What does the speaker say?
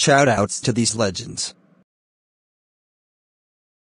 Shoutouts to these legends.